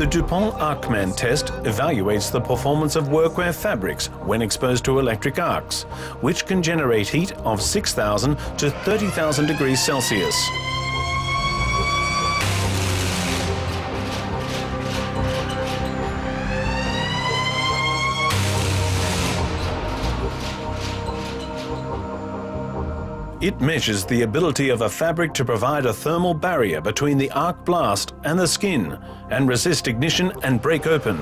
The DuPont ArcMan test evaluates the performance of workwear fabrics when exposed to electric arcs, which can generate heat of 6,000 to 30,000 degrees Celsius. It measures the ability of a fabric to provide a thermal barrier between the arc blast and the skin and resist ignition and break open.